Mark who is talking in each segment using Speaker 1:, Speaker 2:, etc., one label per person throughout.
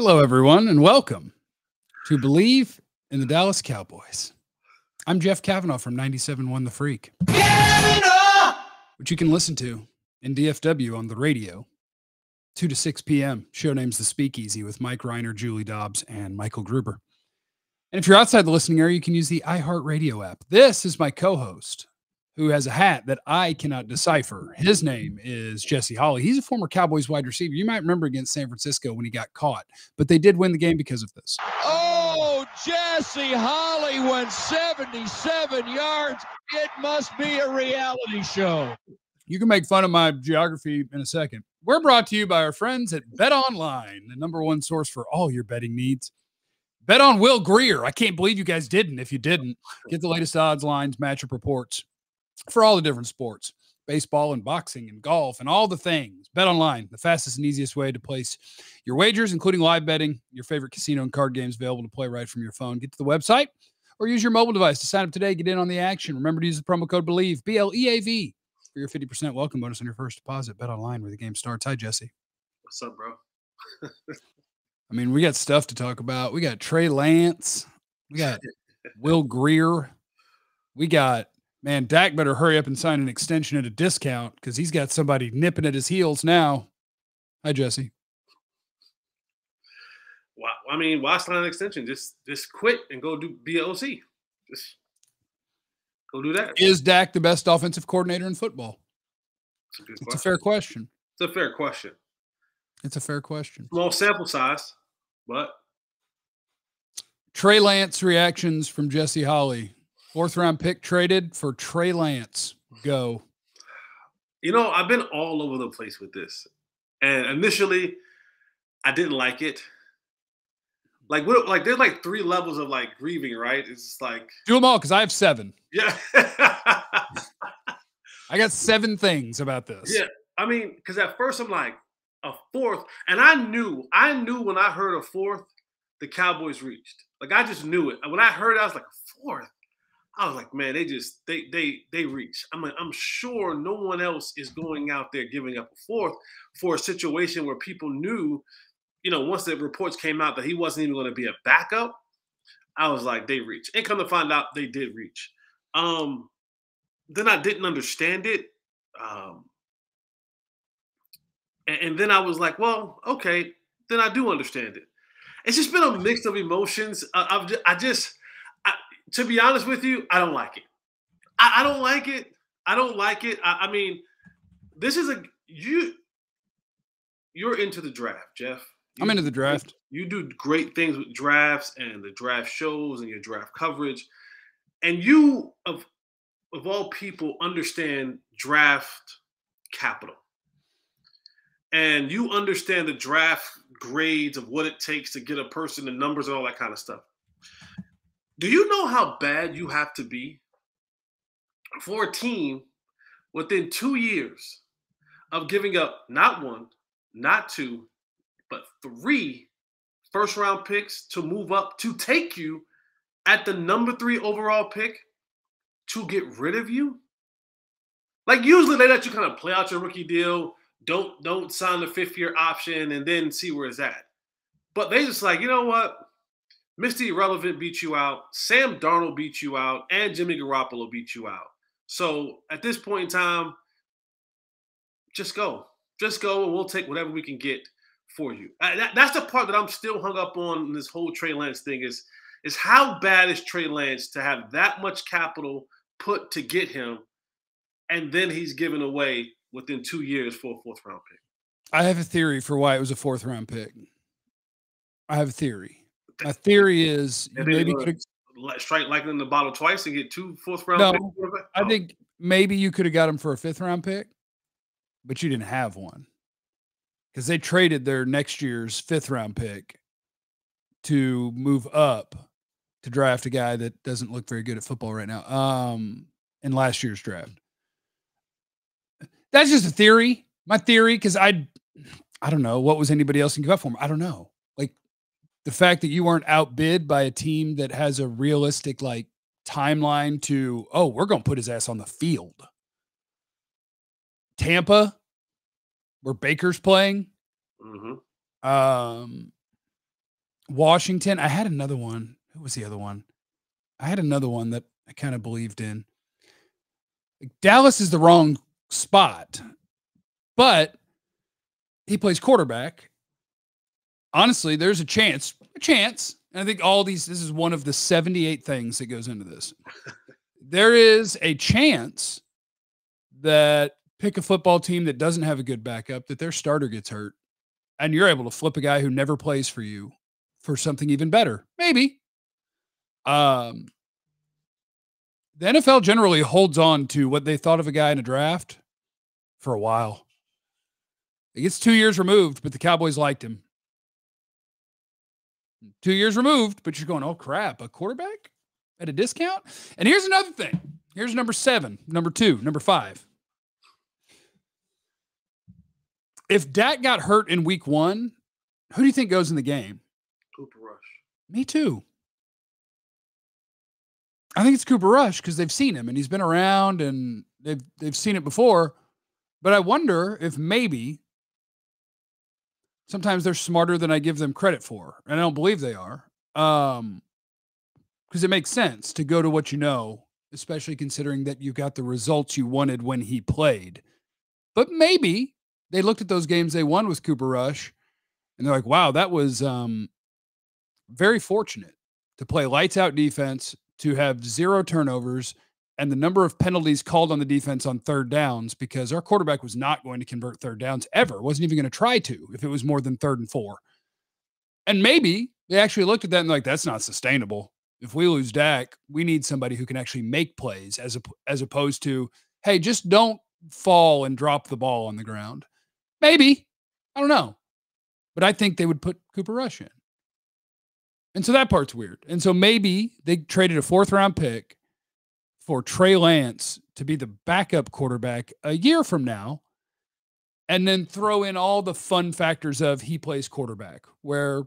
Speaker 1: Hello, everyone, and welcome to Bleav in the Dallas Cowboys. I'm Jeff Cavanaugh from 97.1 The Freak, which you can listen to in DFW on the radio, 2 to 6 p.m. Show name's The Speakeasy with Mike Rhyner, Julie Dobbs, and Michael Gruber. And if you're outside the listening area, you can use the iHeartRadio app. This is my co host, who has a hat that I cannot decipher. His name is Jesse Holley. He's a former Cowboys wide receiver. You might remember against San Francisco when he got caught, but they did win the game because of this.
Speaker 2: Oh, Jesse Holley went 77 yards. It must be a reality show.
Speaker 1: You can make fun of my geography in a second. We're brought to you by our friends at Bet Online, the number one source for all your betting needs. Bet on Will Grier. I can't believe you guys didn't. If you didn't, get the latest odds, lines, matchup reports for all the different sports baseball and boxing and golf and all the things. Bet online, the fastest and easiest way to place your wagers, including live betting, your favorite casino and card games available to play right from your phone. Get to the website or use your mobile device to sign up today. Get in on the action. Remember to use the promo code BLEAV, B L E A V, for your 50% welcome bonus on your first deposit. Bet online where the game starts. Hi, Jesse.
Speaker 3: What's up, bro?
Speaker 1: I mean, we got stuff to talk about. We got Trey Lance, we got Will Grier. we got man, Dak better hurry up and sign an extension at a discount because he's got somebody nipping at his heels now. Hi, Jesse.
Speaker 3: Why, I mean, why sign an extension? Just just quit and go do be OC. Just go do that.
Speaker 1: Is Dak the best offensive coordinator in football?
Speaker 3: It's a,
Speaker 1: It's a fair question.
Speaker 3: It's a fair question.
Speaker 1: It's a fair question.
Speaker 3: Small sample size, but
Speaker 1: Trey Lance reactions from Jesse Holley. Fourth round pick traded for Trey Lance. Go.
Speaker 3: you know, I've been all over the place with this. And initially, I didn't like it. Like what like there's like three levels of like grieving, right? It's just like
Speaker 1: Do them all because I have seven.
Speaker 3: yeah.
Speaker 1: I got seven things about this.
Speaker 3: Yeah, I mean, because at first I'm like a fourth, and I knew, I knew when I heard a fourth, the Cowboys reached. Like I just knew it. And when I heard, it, I was like a fourth. I was like, man, they just they they they reach. I'm like, I'm sure no one else is going out there giving up a fourth for a situation where people knew, you know, once the reports came out that he wasn't even going to be a backup. I was like, they reach. And come to find out, they did reach. Um, then I didn't understand it. Um, and, and then I was like, well, okay, then I do understand it. It's just been a mix of emotions. Uh, I've just, I just, I, to be honest with you, I don't like it. I, I don't like it. I don't like it. I, I mean, this is a you. You're into the draft, Jeff.
Speaker 1: I'm into the draft.
Speaker 3: You do great things with drafts and the draft shows and your draft coverage, and you of of all people understand draft capital and you understand the draft grades of what it takes to get a person the numbers and all that kind of stuff do you know how bad you have to be for a team within two years of giving up not one not two but three first round picks to move up to take you at the number three overall pick to get rid of you? Like usually they let you kind of play out your rookie deal, don't don't sign the fifth year option, and then see where it's at. But they just like, you know what? Mr. Irrelevant beat you out, Sam Darnold beat you out, and Jimmy Garoppolo beat you out. So at this point in time, just go. Just go and we'll take whatever we can get for you. Uh, that- that's the part that I'm still hung up on in this whole Trey Lance thing is is how bad is Trey Lance to have that much capital put to get him, and then he's given away within two years for a fourth round pick.
Speaker 1: I have a theory for why it was a fourth round pick. I have a theory. My theory is
Speaker 3: And
Speaker 1: maybe could
Speaker 3: strike lightning in the bottle twice and get two fourth round
Speaker 1: No,
Speaker 3: picks.
Speaker 1: I
Speaker 3: Oh,
Speaker 1: think maybe you could have got him for a fifth round pick, but you didn't have one because they traded their next year's fifth round pick to move up to draft a guy that doesn't look very good at football right now. Um, in last year's draft, that's just a theory. My theory, because I, I don't know what was anybody else can give up for him. I don't know. The fact that you weren't outbid by a team that has a realistic like timeline to oh we're going to put his ass on the field tampa where baker's playing
Speaker 3: mhm.
Speaker 1: um Washington. I had another one. Who was the other one? I had another one that I kind of believed in. Dallas is the wrong spot, but he plays quarterback. Honestly, there's a chance, a chance. And I think all these, this is one of the 78 things that goes into this. there is a chance that pick a football team that doesn't have a good backup, that their starter gets hurt, and you're able to flip a guy who never plays for you for something even better. Maybe. Um, the NFL generally holds on to what they thought of a guy in a draft for a while. It gets two years removed, but the Cowboys liked him. Two years removed, but you're going, oh crap, a quarterback at a discount? And here's another thing. Here's number seven, number two, number five. If Dak got hurt in week one, who do you think goes in the game?
Speaker 3: Cooper Rush.
Speaker 1: Me too. I think it's Cooper Rush because they've seen him and he's been around and they've they've seen it before. But I wonder if maybe sometimes they're smarter than I give them credit for, and I don't believe they are. Um, because it makes sense to go to what you know, especially considering that you got the results you wanted when he played. But maybe they looked at those games they won with Cooper Rush, and they're like, "Wow, that was um, very fortunate to play lights out defense, to have zero turnovers." And the number of penalties called on the defense on third downs because our quarterback was not going to convert third downs ever, wasn't even going to try to if it was more than third and four. And maybe they actually looked at that and like, that's not sustainable. If we lose Dak, we need somebody who can actually make plays as a, as opposed to, hey, just don't fall and drop the ball on the ground. Maybe. I don't know. But I think they would put Cooper Rush in. And so that part's weird. And so maybe they traded a fourth round pick for Trey Lance to be the backup quarterback a year from now, and then throw in all the fun factors of he plays quarterback, where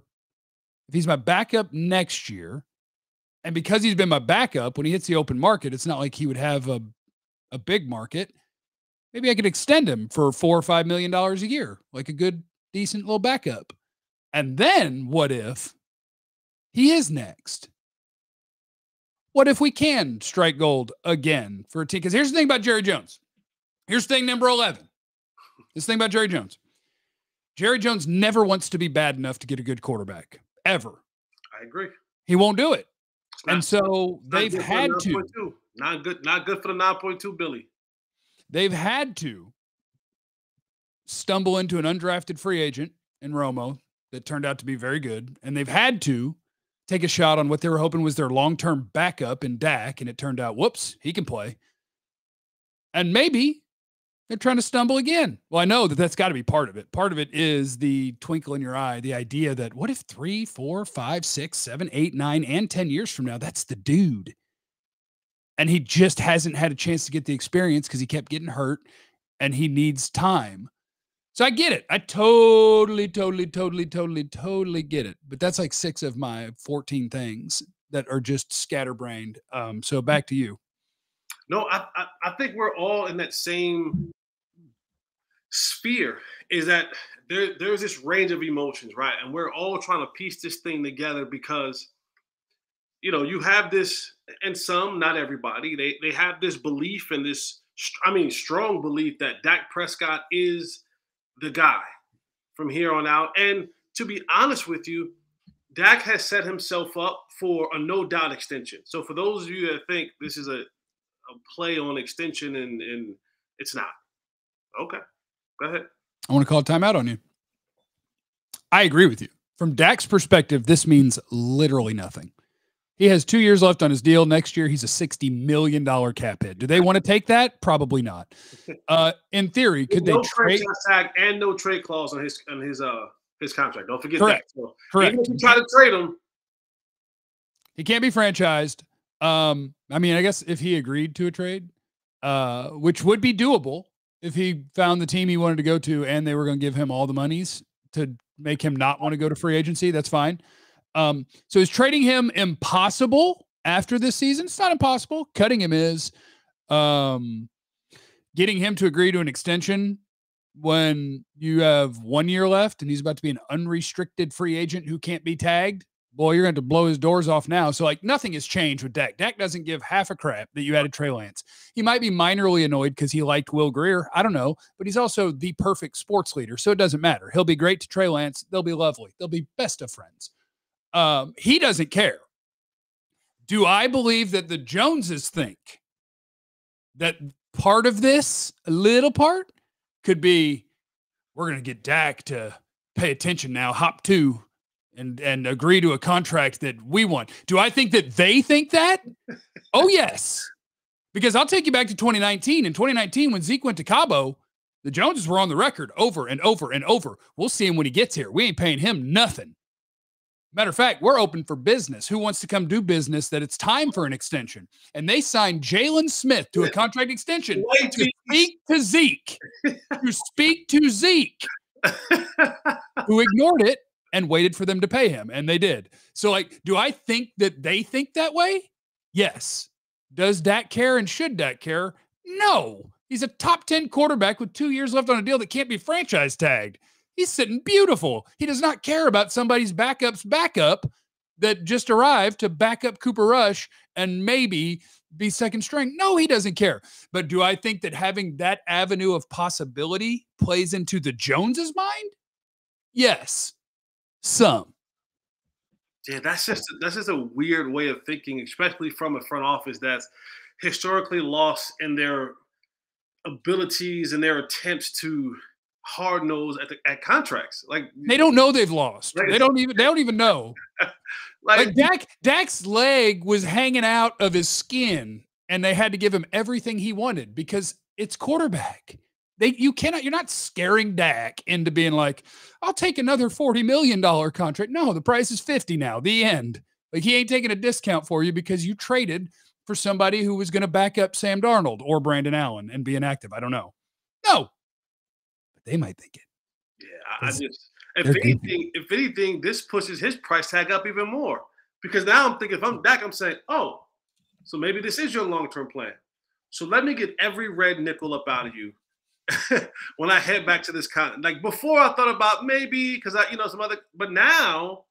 Speaker 1: if he's my backup next year, and because he's been my backup, when he hits the open market, it's not like he would have a, a big market. Maybe I could extend him for four or five million dollars a year, like a good, decent little backup. And then what if he is next? What if we can strike gold again for a team? Because here's the thing about Jerry Jones. Here's thing number 11. This thing about Jerry Jones. Jerry Jones never wants to be bad enough to get a good quarterback, ever.
Speaker 3: I agree.
Speaker 1: He won't do it. Not, and so they've had to.
Speaker 3: Not good, not good for the 9.2 Billy.
Speaker 1: They've had to stumble into an undrafted free agent in Romo that turned out to be very good. And they've had to take a shot on what they were hoping was their long term backup in Dak, and it turned out, whoops, he can play. And maybe they're trying to stumble again. Well, I know that that's got to be part of it. Part of it is the twinkle in your eye, the idea that what if three, four, five, six, seven, eight, nine, and 10 years from now, that's the dude. And he just hasn't had a chance to get the experience because he kept getting hurt and he needs time. So I get it. I totally, totally, totally, totally, totally get it. But that's like six of my 14 things that are just scatterbrained. Um, so back to you.
Speaker 3: No, I, I, I think we're all in that same sphere. Is that there? There's this range of emotions, right? And we're all trying to piece this thing together because, you know, you have this, and some, not everybody, they they have this belief and this, I mean, strong belief that Dak Prescott is the guy from here on out. And to be honest with you, Dak has set himself up for a no doubt extension. So for those of you that think this is a, a play on extension and, and it's not. Okay. Go ahead.
Speaker 1: I want to call a timeout on you. I agree with you. From Dak's perspective, this means literally nothing. He has two years left on his deal. Next year, he's a $60 million cap hit. Do they want to take that? Probably not. Uh, in theory, could no they trade
Speaker 3: tag and no trade clause on his on his uh his contract? Don't forget
Speaker 1: Correct.
Speaker 3: that. So
Speaker 1: Correct.
Speaker 3: Even if you try to trade him,
Speaker 1: he can't be franchised. Um, I mean, I guess if he agreed to a trade, uh, which would be doable if he found the team he wanted to go to and they were going to give him all the monies to make him not want to go to free agency, that's fine. Um, so is trading him impossible after this season? It's not impossible. Cutting him is. Um, getting him to agree to an extension when you have one year left and he's about to be an unrestricted free agent who can't be tagged boy, you're going to blow his doors off now. So, like, nothing has changed with Dak. Dak doesn't give half a crap that you added Trey Lance. He might be minorly annoyed because he liked Will Grier. I don't know, but he's also the perfect sports leader. So it doesn't matter. He'll be great to Trey Lance. They'll be lovely. They'll be best of friends. Um, he doesn't care. Do I believe that the Joneses think that part of this, a little part, could be we're going to get Dak to pay attention now, hop two, and and agree to a contract that we want. Do I think that they think that? oh yes, because I'll take you back to 2019. In 2019, when Zeke went to Cabo, the Joneses were on the record over and over and over. We'll see him when he gets here. We ain't paying him nothing. Matter of fact, we're open for business. Who wants to come do business that it's time for an extension? And they signed Jaylon Smith to a contract extension Wait, to speak to Zeke, to speak to Zeke, who ignored it and waited for them to pay him. And they did. So, like, do I think that they think that way? Yes. Does Dak care and should Dak care? No. He's a top 10 quarterback with two years left on a deal that can't be franchise tagged. He's sitting beautiful. He does not care about somebody's backup's backup that just arrived to back up Cooper Rush and maybe be second string. No, he doesn't care. But do I think that having that avenue of possibility plays into the Joneses' mind? Yes, some.
Speaker 3: Yeah, that's just that's just a weird way of thinking, especially from a front office that's historically lost in their abilities and their attempts to hard nosed at, the, at contracts. Like
Speaker 1: they don't know they've lost. Like, they don't even they don't even know. like, like Dak Dak's leg was hanging out of his skin, and they had to give him everything he wanted because it's quarterback. They you cannot you're not scaring Dak into being like, I'll take another $40 million contract. No, the price is 50 now. The end. Like he ain't taking a discount for you because you traded for somebody who was going to back up Sam Darnold or Brandon Allen and be inactive. I don't know. No, they might think it.
Speaker 3: Yeah, I just if anything, if anything, this pushes his price tag up even more. Because now I'm thinking if I'm Dak, I'm saying, oh, so maybe this is your long-term plan. So let me get every red nickel up out of you when I head back to this con. Like before, I thought about maybe because I, you know, some other, but now,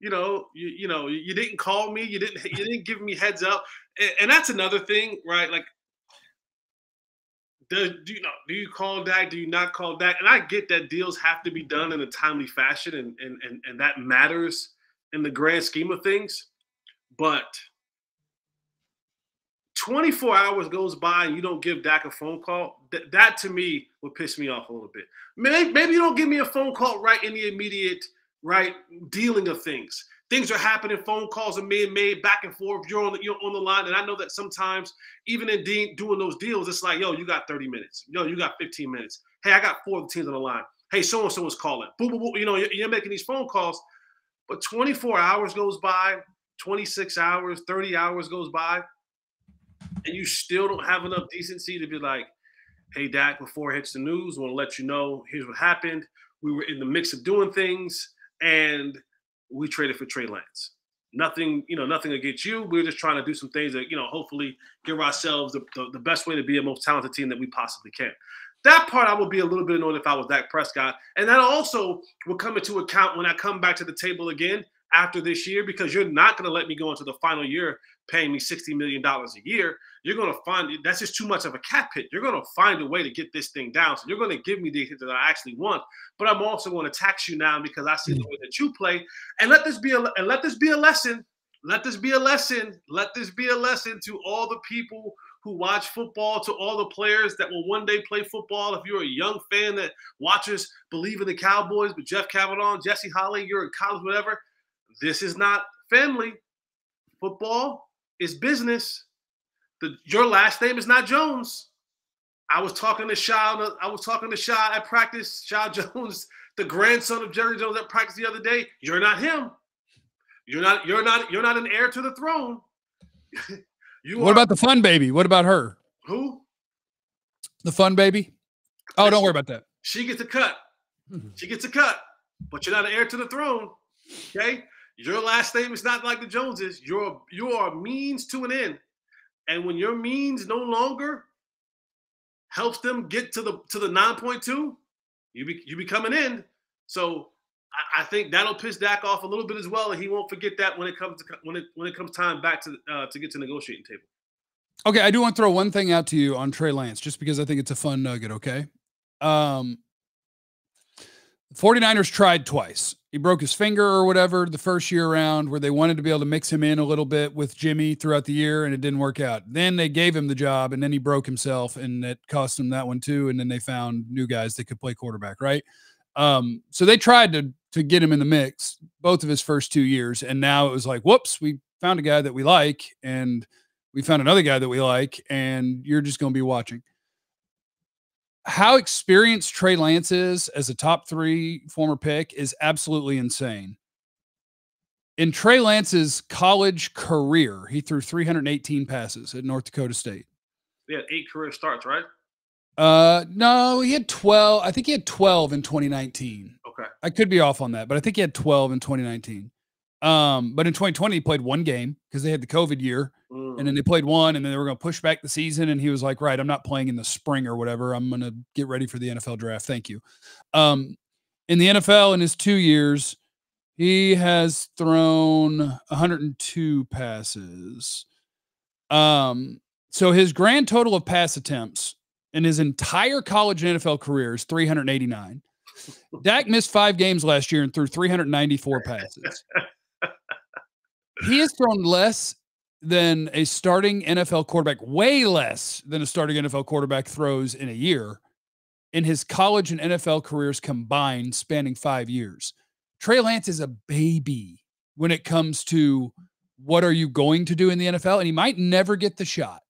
Speaker 3: you know, you, you know, you didn't call me, you didn't, you didn't give me heads up, and, and that's another thing, right? Like do you know do you call that do you not call that? And i get that deals have to be done in a timely fashion and and and, and that matters in the grand scheme of things. But 24 hours goes by and you don't give Dak a phone call, th- that to me would piss me off a little bit. Maybe, maybe you don't give me a phone call right in the immediate right dealing of things things are happening, phone calls are being made back and forth. You're on the, you're on the line, and I know that sometimes even in de- doing those deals, it's like, yo, you got 30 minutes. Yo, you got 15 minutes. Hey, I got four teams on the line. Hey, so and so is calling. Boom, boom, boom. You know, you're, you're making these phone calls, but 24 hours goes by, 26 hours, 30 hours goes by, and you still don't have enough decency to be like, hey, Dak, before it hits the news, want to let you know here's what happened. We were in the mix of doing things, and – we traded for Trey Lance. Nothing, you know, nothing against you. We are just trying to do some things that, you know, hopefully give ourselves the, the, the best way to be a most talented team that we possibly can. That part I would be a little bit annoyed if I was Dak Prescott. And that also will come into account when I come back to the table again after this year because you're not going to let me go into the final year paying me $60 million a year. You're going to find that's just too much of a cap hit. You're going to find a way to get this thing down. So you're going to give me the hit that I actually want. But I'm also going to tax you now because I see mm-hmm. the way that you play. And let this be a and let this be a lesson. Let this be a lesson. Let this be a lesson to all the people who watch football, to all the players that will one day play football. If you're a young fan that watches Bleav in the Cowboys but Jeff Cavanaugh, Jesse Holley, you're in college, whatever. This is not family. Football is business. The, your last name is not Jones. I was talking to Shaw. I was talking to Shaw at practice. Shaw Jones, the grandson of Jerry Jones at practice the other day. You're not him. You're not. You're not. You're not an heir to the throne.
Speaker 1: you. What are, about the fun baby? What about her?
Speaker 3: Who?
Speaker 1: The fun baby. Oh, don't worry about that.
Speaker 3: She gets a cut. Mm-hmm. She gets a cut, but you're not an heir to the throne. Okay. Your last name is not like the Joneses. You're you are means to an end. And when your means no longer helps them get to the to the 9.2, you be, you become an end. So I, I, think that'll piss Dak off a little bit as well, and he won't forget that when it comes to when it when it comes time back to uh, to get to negotiating table.
Speaker 1: Okay, I do want to throw one thing out to you on Trey Lance, just because I think it's a fun nugget. Okay, um, 49ers tried twice. He broke his finger or whatever the first year around, where they wanted to be able to mix him in a little bit with Jimmy throughout the year, and it didn't work out. Then they gave him the job, and then he broke himself, and it cost him that one too. And then they found new guys that could play quarterback, right? Um, so they tried to to get him in the mix both of his first two years, and now it was like, whoops, we found a guy that we like, and we found another guy that we like, and you're just going to be watching how experienced Trey Lance is as a top three former pick is absolutely insane. In Trey Lance's college career, he threw 318 passes at North Dakota State.
Speaker 3: He had eight career starts, right?
Speaker 1: Uh, no, he had 12. I think he had 12 in 2019.
Speaker 3: Okay.
Speaker 1: I could be off on that, but I think he had 12 in 2019. Um, but in 2020, he played one game because they had the COVID year. Mm. And then they played one, and then they were going to push back the season. And he was like, "Right, I'm not playing in the spring or whatever. I'm going to get ready for the NFL draft. Thank you." Um, in the NFL, in his two years, he has thrown 102 passes. Um, so his grand total of pass attempts in his entire college and NFL career is 389. Dak missed five games last year and threw 394 passes. He has thrown less than a starting NFL quarterback, way less than a starting NFL quarterback throws in a year in his college and NFL careers combined, spanning five years. Trey Lance is a baby when it comes to what are you going to do in the NFL, and he might never get the shot.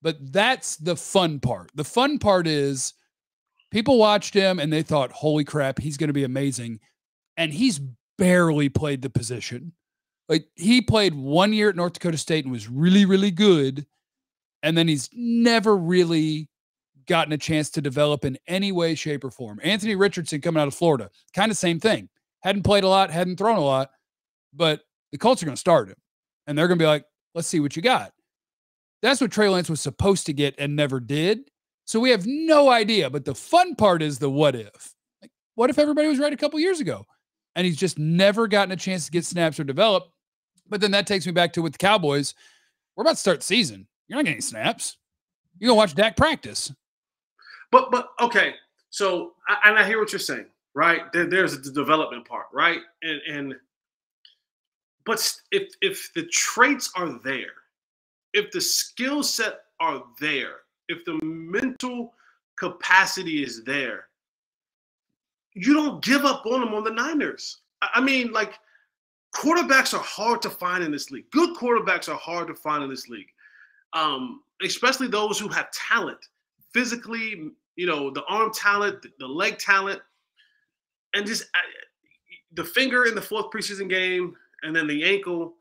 Speaker 1: But that's the fun part. The fun part is people watched him and they thought, holy crap, he's going to be amazing. And he's barely played the position. Like he played one year at North Dakota State and was really, really good. And then he's never really gotten a chance to develop in any way, shape, or form. Anthony Richardson coming out of Florida, kind of same thing. Hadn't played a lot, hadn't thrown a lot, but the Colts are going to start him. And they're going to be like, let's see what you got. That's what Trey Lance was supposed to get and never did. So we have no idea. But the fun part is the what if. Like, what if everybody was right a couple years ago? And he's just never gotten a chance to get snaps or develop. But then that takes me back to with the Cowboys. We're about to start season. You're not getting snaps. You're gonna watch Dak practice.
Speaker 3: But but okay. So and I hear what you're saying, right? There, there's the development part, right? And and but if if the traits are there, if the skill set are there, if the mental capacity is there, you don't give up on them on the Niners. I mean, like quarterbacks are hard to find in this league. Good quarterbacks are hard to find in this league, um, especially those who have talent, physically, you know, the arm talent, the leg talent, and just uh, the finger in the fourth preseason game, and then the ankle.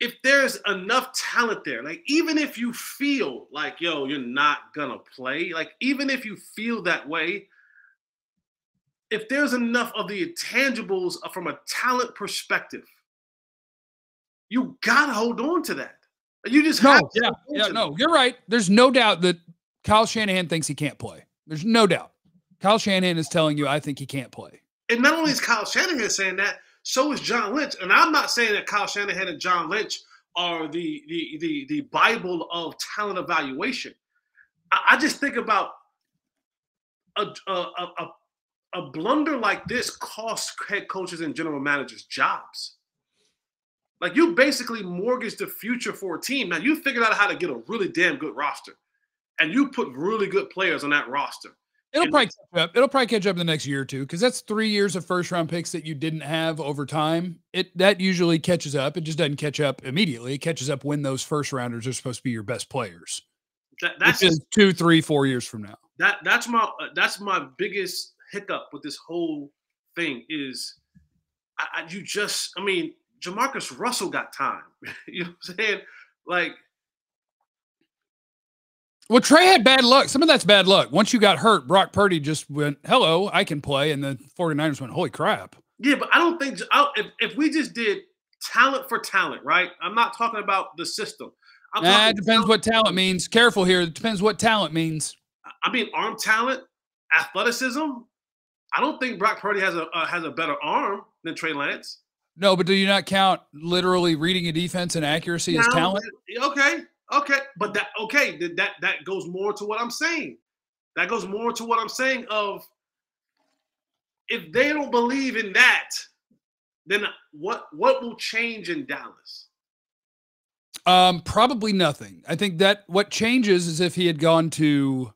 Speaker 3: If there's enough talent there, like even if you feel like, yo, you're not gonna play, like even if you feel that way, if there's enough of the intangibles uh, from a talent perspective, you gotta hold on to that. You just have
Speaker 1: no, yeah, yeah, no, you're right. There's no doubt that Kyle Shanahan thinks he can't play. There's no doubt. Kyle Shanahan is telling you, I think he can't play.
Speaker 3: And not only is Kyle Shanahan saying that, so is John Lynch. And I'm not saying that Kyle Shanahan and John Lynch are the the the, the Bible of talent evaluation. I, I just think about a, a, a, a blunder like this costs head coaches and general managers jobs. Like you basically mortgage the future for a team. Now you figured out how to get a really damn good roster, and you put really good players on that roster.
Speaker 1: It'll and probably catch up. It'll probably catch up in the next year or two because that's three years of first round picks that you didn't have over time. It that usually catches up. It just doesn't catch up immediately. It catches up when those first rounders are supposed to be your best players. That, that's just, two, three, four years from now.
Speaker 3: That that's my uh, that's my biggest hiccup with this whole thing is I, I, you just, I mean, Jamarcus Russell got time. you know what I'm saying? Like,
Speaker 1: well, Trey had bad luck. Some of that's bad luck. Once you got hurt, Brock Purdy just went, hello, I can play. And the 49ers went, holy crap.
Speaker 3: Yeah, but I don't think, I, if, if we just did talent for talent, right? I'm not talking about the system. I'm
Speaker 1: nah, it depends talent. what talent means. Careful here. It depends what talent means.
Speaker 3: I mean, arm talent, athleticism, I don't think Brock Purdy has a uh, has a better arm than Trey Lance.
Speaker 1: No, but do you not count literally reading a defense and accuracy as talent?
Speaker 3: Okay, okay, but that okay that that goes more to what I'm saying. That goes more to what I'm saying of if they don't believe in that, then what what will change in Dallas?
Speaker 1: Um, probably nothing. I think that what changes is if he had gone to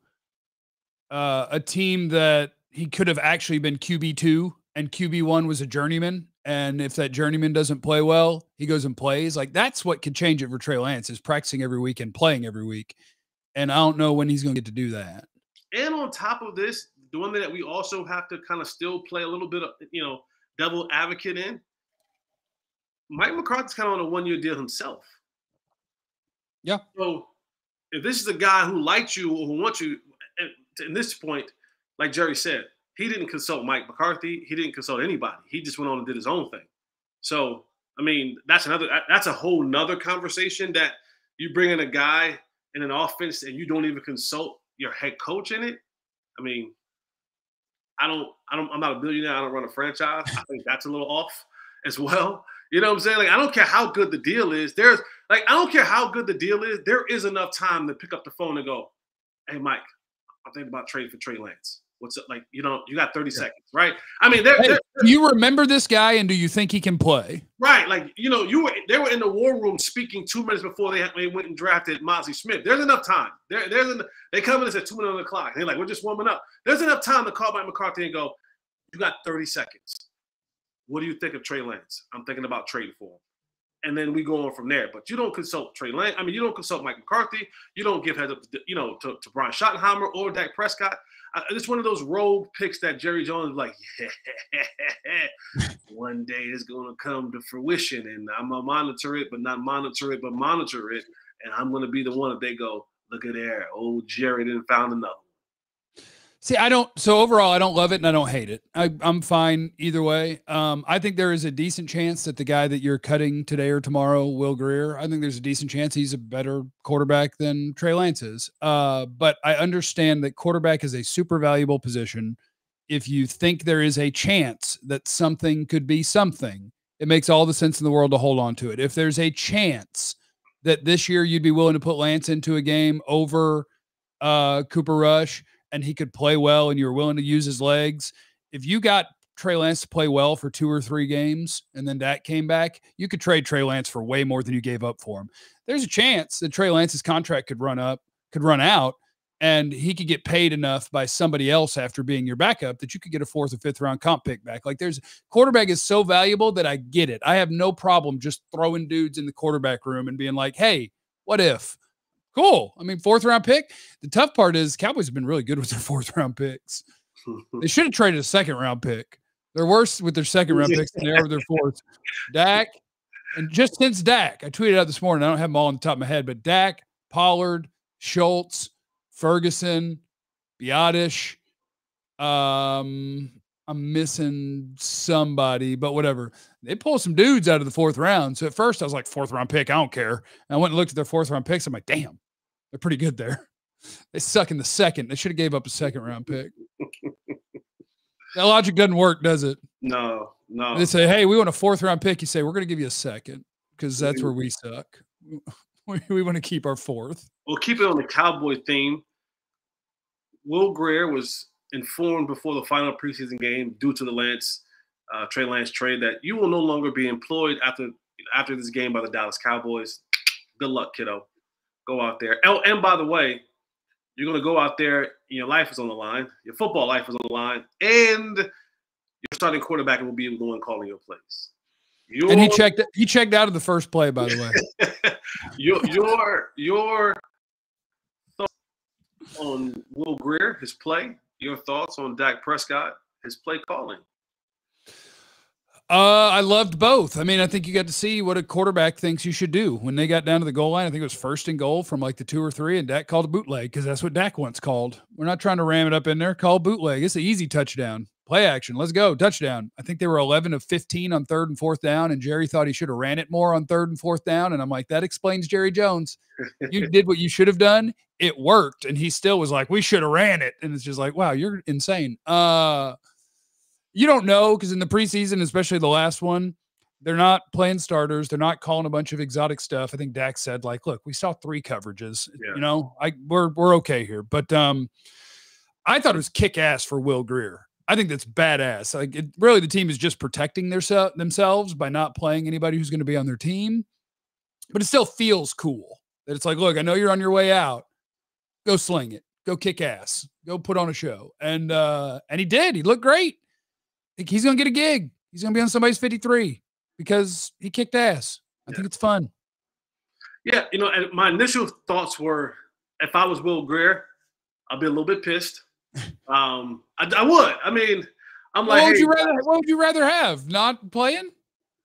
Speaker 1: uh, a team that he could have actually been QB two and QB one was a journeyman, and if that journeyman doesn't play well, he goes and plays. Like that's what could change it for Trey Lance is practicing every week and playing every week. And I don't know when he's going to get to do that.
Speaker 3: And on top of this, the one that we also have to kind of still play a little bit of, you know, devil advocate in. Mike McCarthy's kind of on a one year deal himself.
Speaker 1: Yeah.
Speaker 3: So if this is a guy who likes you or who wants you, in this point, like Jerry said, he didn't consult Mike McCarthy. He didn't consult anybody. He just went on and did his own thing. So, I mean, that's another, that's a whole nother conversation that you bring in a guy in an offense and you don't even consult your head coach in it. I mean, I don't, I don't, I'm not a billionaire. I don't run a franchise. I think that's a little off as well. You know what I'm saying? Like, I don't care how good the deal is. There's like, I don't care how good the deal is. There is enough time to pick up the phone and go, "Hey, Mike, I'm thinking about trading for Trey Lance. What's it like? You know, you got 30 yeah. seconds, right? I mean, they're, hey, they're,
Speaker 1: do you remember this guy and do you think he can play?
Speaker 3: Right. Like, you know, you were they were in the war room speaking two minutes before they, they went and drafted Mazi Smith. There's enough time. There, there's an, they come in and say two minutes on the clock. They're like, we're just warming up. There's enough time to call Mike McCarthy and go, you got 30 seconds. What do you think of Trey Lance? I'm thinking about trading for him. And then we go on from there. But you don't consult Trey Lance. I mean, you don't consult Mike McCarthy. You don't give heads up, you know, to, to Brian Schottenheimer or Dak Prescott. Uh, it's one of those rogue picks that Jerry Jones like, yeah, one day it's going to come to fruition, and I'm gonna monitor it, but not monitor it, but monitor it, and I'm to be the one that they go, look at there, old Jerry didn't found another.
Speaker 1: See, I don't. So overall, I don't love it and I don't hate it. I, am fine either way. Um, I think there is a decent chance that the guy that you're cutting today or tomorrow, Will Grier, I think there's a decent chance he's a better quarterback than Trey Lance is. Uh, but I understand that quarterback is a super valuable position. If you think there is a chance that something could be something, it makes all the sense in the world to hold on to it. If there's a chance that this year you'd be willing to put Lance into a game over uh, Cooper Rush and he could play well and you're willing to use his legs, if you got Trey Lance to play well for two or three games and then that came back, you could trade Trey Lance for way more than you gave up for him. There's a chance that Trey Lance's contract could run up, could run out, and he could get paid enough by somebody else after being your backup that you could get a fourth or fifth round comp pick back. Like there's quarterback is so valuable that I get it. I have no problem just throwing dudes in the quarterback room and being like, hey, what if? Cool. I mean, fourth round pick. The tough part is Cowboys have been really good with their fourth round picks. they should have traded a second round pick. They're worse with their second round picks than they are with their fourth. Dak, and just since Dak, I tweeted out this morning. I don't have them all on the top of my head, but Dak, Pollard, Schultz, Ferguson, Biadasz. Um, I'm missing somebody, but whatever. They pull some dudes out of the fourth round. So at first I was like, fourth round pick, I don't care. And I went and looked at their fourth round picks. I'm like, damn, they're pretty good there. They suck in the second. They should have gave up a second round pick. that logic doesn't work, does it?
Speaker 3: No, no.
Speaker 1: They say, hey, we want a fourth round pick. You say, we're going to give you a second because that's where we suck. we, we want to keep our fourth.
Speaker 3: Well, keep it on the Cowboy theme. Will Grier was informed before the final preseason game due to the Lance uh, Trey Lance trade that you will no longer be employed after after this game by the Dallas Cowboys. Good luck, kiddo. Go out there. Oh, and by the way, you're going to go out there. Your life is on the line. Your football life is on the line, and your starting quarterback will be the one calling your plays.
Speaker 1: Your, and he checked. He checked out of the first play, by the
Speaker 3: way. your your your on Will Grier, his play, your thoughts on Dak Prescott, his play calling?
Speaker 1: Uh, I loved both. I mean, I think you got to see what a quarterback thinks you should do. When they got down to the goal line, I think it was first and goal from like the two or three, and Dak called a bootleg because that's what Dak once called. We're not trying to ram it up in there. Call bootleg. It's an easy touchdown. Play action. Let's go. Touchdown. I think they were 11 of 15 on third and fourth down, and Jerry thought he should have ran it more on third and fourth down. And I'm like, that explains Jerry Jones. You did what you should have done. It worked. And he still was like, we should have ran it. And it's just like, wow, you're insane. Uh, you don't know because in the preseason, especially the last one, they're not playing starters. They're not calling a bunch of exotic stuff. I think Dak said, like, look, we saw three coverages.
Speaker 3: Yeah.
Speaker 1: You know, I we're we're okay here. But um I thought it was kick ass for Will Grier. I think that's badass. Like it, really, the team is just protecting their themselves by not playing anybody who's going to be on their team. But it still feels cool that it's like, look, I know you're on your way out. Go sling it. Go kick ass. Go put on a show. And uh and he did. He looked great. He's gonna get a gig. He's gonna be on somebody's 53 because he kicked ass. I
Speaker 3: Yeah.
Speaker 1: think it's fun.
Speaker 3: Yeah, you know, and my initial thoughts were, if I was Will Grier, I'd be a little bit pissed. Um, I, I would. I mean, I'm like,
Speaker 1: what would
Speaker 3: hey,
Speaker 1: you rather what would you rather have? Not playing?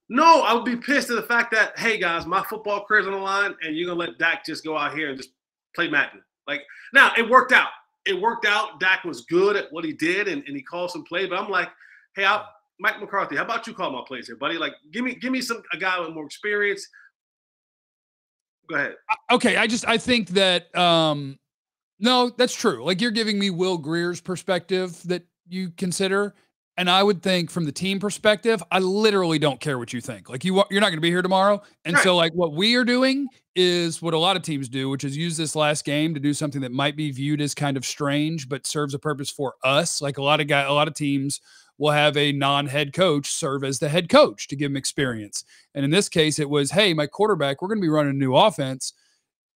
Speaker 3: no, I would be pissed at the fact that, hey guys, my football career's on the line, and you're gonna let Dak just go out here and just play Madden. Like, now it worked out. It worked out. Dak was good at what he did, and, and he called some play. But I'm like, hey, I, Mike McCarthy, how about you call my plays here, buddy? Like, give me, give me some a guy with more experience. Go ahead.
Speaker 1: okay i just i think that um no that's true like you're giving me will grier's perspective that you consider and i would think from the team perspective i literally don't care what you think like you, you're not going to be here tomorrow and so like what we are doing is what a lot of teams do which is use this last game to do something that might be viewed as kind of strange but serves a purpose for us like a lot of guy a lot of teams will have a non-head coach serve as the head coach to give him experience and in this case it was hey my quarterback we're going to be running a new offense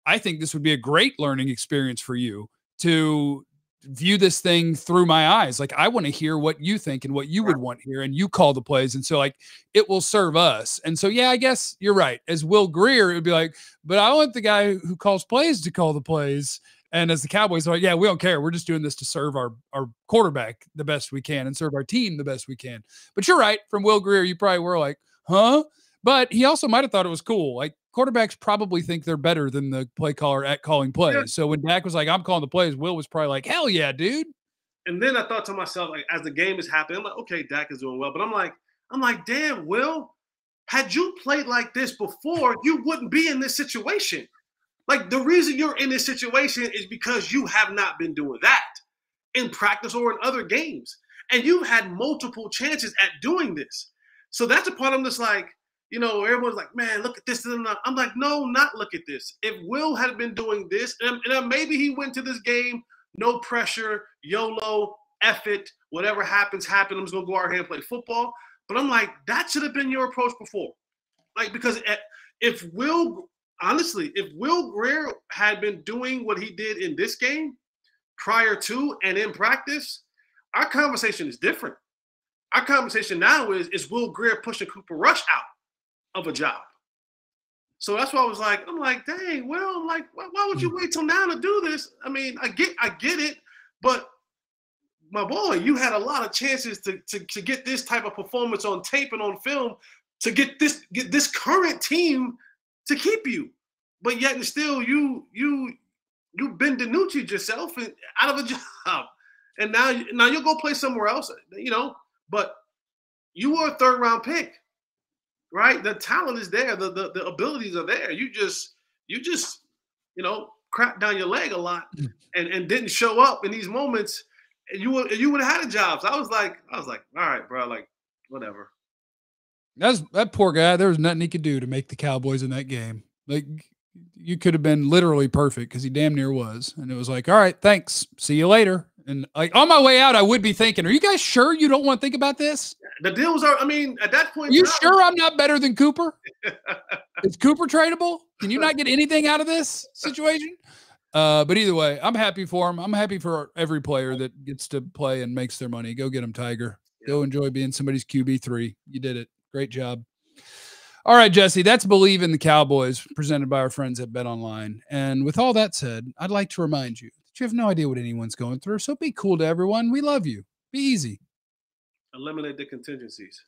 Speaker 1: I think this would be a great learning experience for you to view this thing through my eyes. Like I want to hear what you think and what you would want here, and you call the plays. And so like it will serve us. And so yeah, I guess you're right. As Will Grier, it would be like, but I want the guy who calls plays to call the plays. And as the Cowboys are like, yeah, we don't care. We're just doing this to serve our our quarterback the best we can and serve our team the best we can. But you're right. From Will Grier, you probably were like, huh? But he also might have thought it was cool. Like quarterbacks probably think they're better than the play caller at calling plays.
Speaker 3: Yeah.
Speaker 1: So when Dak was like, I'm calling the plays, Will was probably like, hell yeah, dude.
Speaker 3: And then I thought to myself, like, as the game is happening, I'm like, okay, Dak is doing well. But I'm like, I'm like, damn, Will, had you played like this before, you wouldn't be in this situation. Like the reason you're in this situation is because you have not been doing that in practice or in other games. And you've had multiple chances at doing this. So that's a part I'm just like, you know, everyone's like, man, look at this. I'm like, no, not look at this. If Will had been doing this, and, and uh, maybe he went to this game, no pressure, YOLO, F it, whatever happens, happen. I'm just gonna go out here and play football. But I'm like, that should have been your approach before. Like, because eh, if Will, honestly, if Will Grier had been doing what he did in this game prior to and in practice, our conversation is different. Our conversation now is is Will Grier pushing Cooper Rush out of a job? So that's why I was like, I'm like, dang, well, I'm like, why, why would you hmm. wait till now to do this? I mean, I get, I get it, but my boy, you had a lot of chances to, to, to get this type of performance on tape and on film to get this get this current team to keep you, but yet and still you you you Ben DiNucci yourself and out of a job, and now now you'll go play somewhere else, you know. But you were a third round pick, right? The talent is there, the the, the abilities are there. You just you just you know crapped down your leg a lot mm. and and didn't show up in these moments. And you would you would have had a job. So I was like I was like, all right, bro, like whatever.
Speaker 1: That's that poor guy. There was nothing he could do to make the Cowboys in that game. Like you could have been literally perfect because he damn near was. And it was like, all right, thanks. See you later. And like on my way out, I would be thinking, are you guys sure you don't want to think about this?
Speaker 3: The deals are. I mean, at that point,
Speaker 1: you
Speaker 3: now-
Speaker 1: sure I'm not better than Cooper? Is Cooper tradable? Can you not get anything out of this situation? Uh, but either way, I'm happy for him. I'm happy for every player that gets to play and makes their money. Go get him, Tiger. Go enjoy being somebody's QB three. You did it. Great job. All right, Jesse, that's Bleav in the Cowboys, presented by our friends at Bet Online. And with all that said, I'd like to remind you that you have no idea what anyone's going through. So be cool to everyone. We love you. Be easy.
Speaker 3: Eliminate the contingencies.